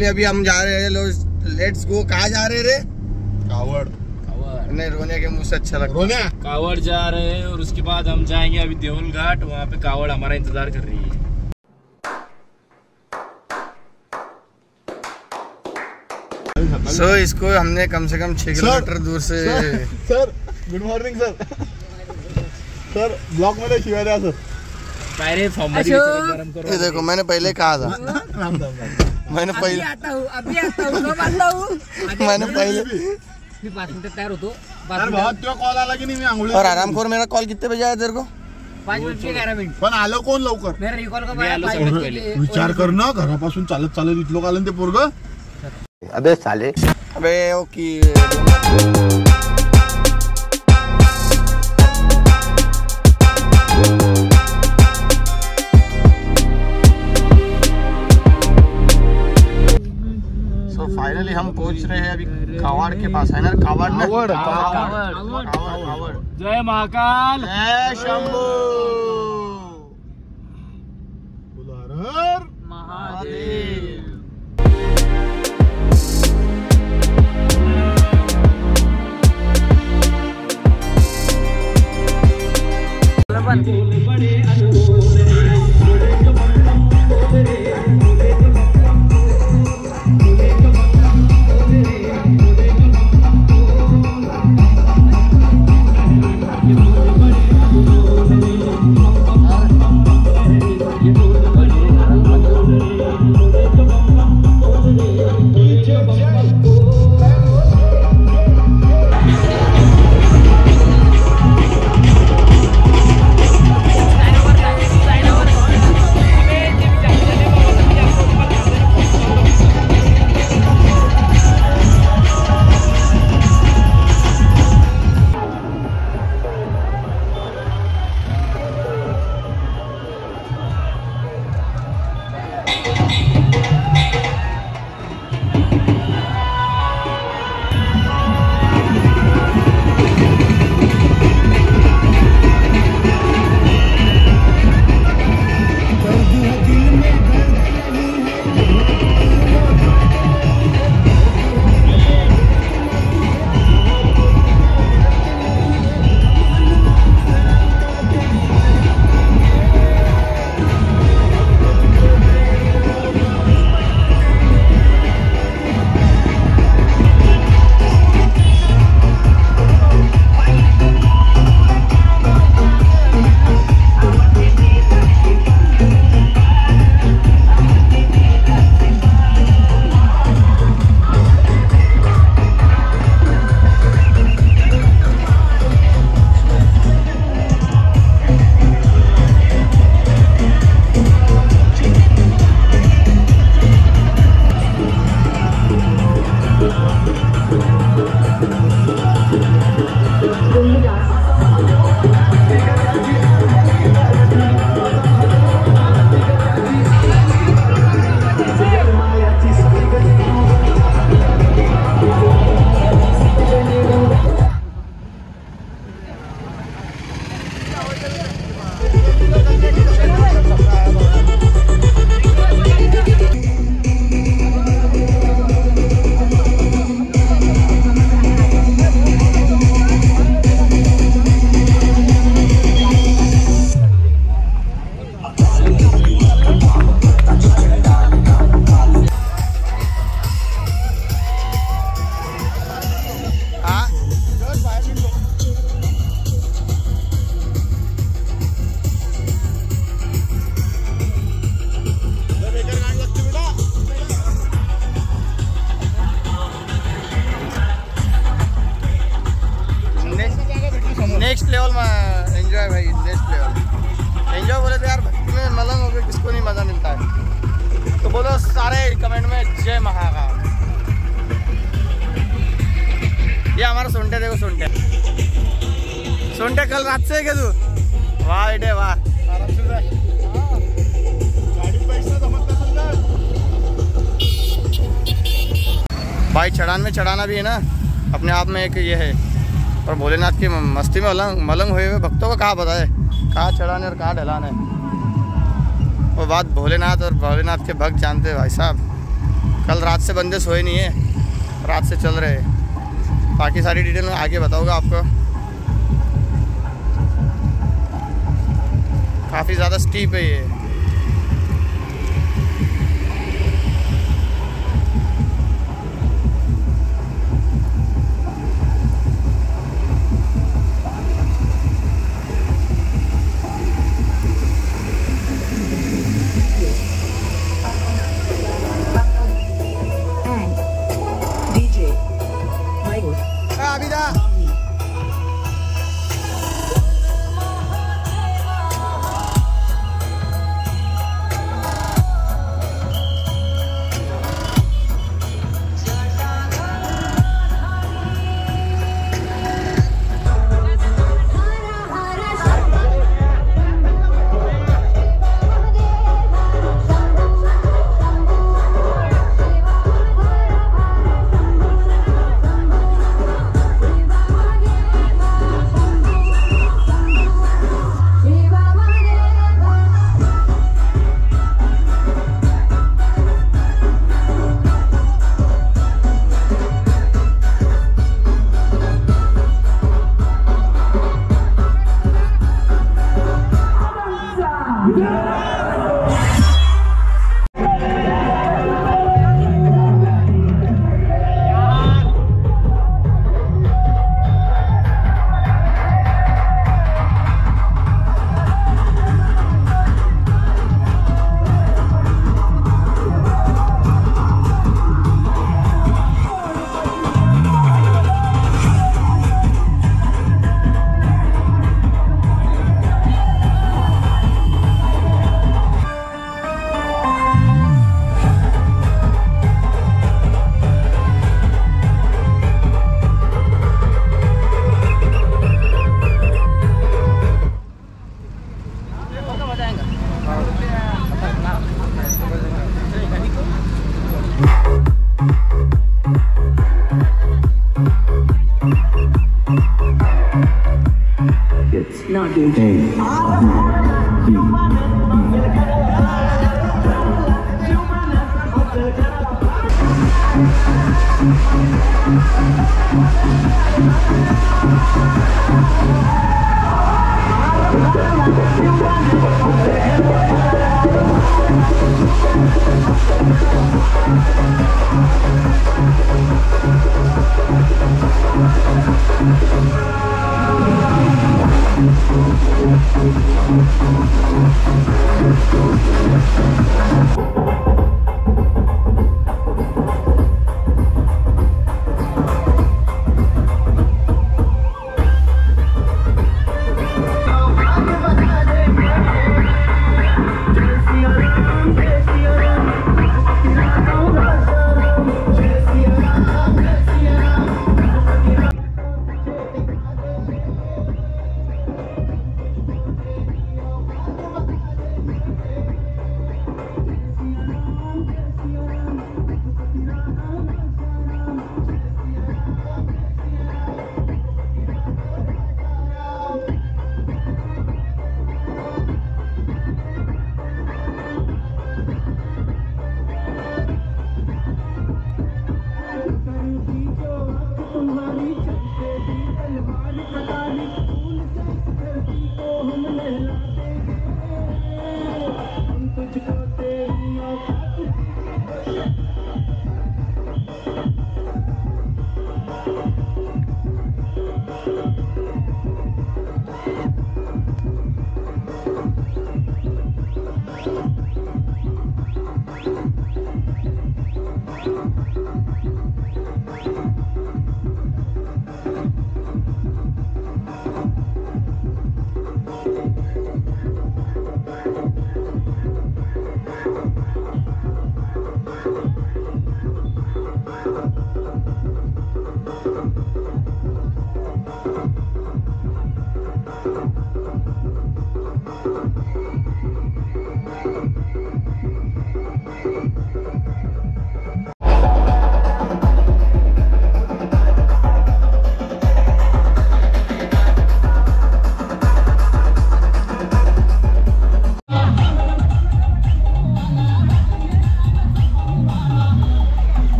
Finally अभी हम जा रहे हैं लेट्स गो कहाँ जा रहे रे? कावड़। कावड़। नहीं रोने के मुँह से अच्छा लगता रोन्या कावड़ जा रहे हैं और उसके बाद हम जाएँगे अभी देवल घाट वहाँ पे कावड़ हमारा इंतज़ार कर रही है। सो so, इसको हमने कम से कम छह किलोमीटर दूर से sir good morning sir sir block मध्ये शिवाय सर पहले देखो मैंने पहले कहा था। राम राम राम। मैंने अभी पहले आता हूँ अभी आता हूँ कब आता हूँ। मैंने पहले मी पाच मिनिटात तयार होतो पाच अरे मिनिटात कॉल आला की नाही मी आंघोळी और आरामखोर मेरा कॉल कितने बजे आया तेरे को? पाच मिनिट के मिनिट। पण आलं कोण लवकर? मेरा रिकॉल का आलो पाच मिनिट विचार कर ना घरापासून चालत चालत इथलं आलं ते पोरग. अबे ओके. फाइनली हम पहुँच रहे हैं अभी कावड़ के पास है ना? कावड़ ना? कावड़, कावड़ कावड़। कावड़ जय महाकाल। जय शंभू। महादेव। हाँ सारे कमेंट में जय महाकाल ये हमारा सुनते देखो, सुनते। सुनते कल रात से क्या तू? वाह बेटे, वाह। भाई, चढ़ान में चढ़ाना भी है ना? अपने आप में एक ये है। और भोलेनाथ की मस्ती में मलंग मलंग हुए हुए भक्तों को कहाँ पता है? कहाँ चढ़ाने और कहाँ ढलाना? है वो बात भोलेनाथ और भोलेनाथ के भक्त जानते हैं भाई साहब। कल रात से बंदे सोए नहीं है, रात से चल रहे बाकी सारी डिटेल मैं आगे बताऊँगा आपको। काफ़ी ज़्यादा स्टीप है ये।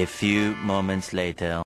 A few moments later.